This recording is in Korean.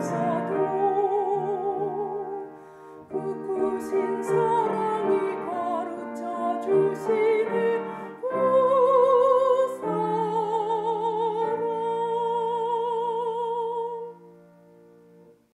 주신 그 사랑이 가르쳐 주시